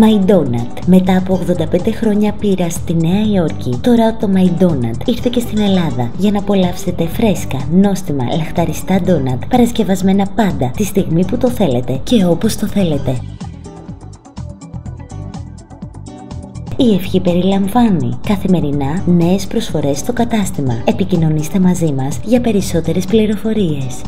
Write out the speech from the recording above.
My Donut. Μετά από 85 χρόνια πείρα στη Νέα Υόρκη, τώρα το My Donut ήρθε και στην Ελλάδα για να απολαύσετε φρέσκα, νόστιμα, λαχταριστά ντόνατ. παρασκευασμένα πάντα τη στιγμή που το θέλετε και όπως το θέλετε. Η ευχή περιλαμβάνει καθημερινά νέες προσφορές στο κατάστημα. Επικοινωνήστε μαζί μας για περισσότερες πληροφορίες.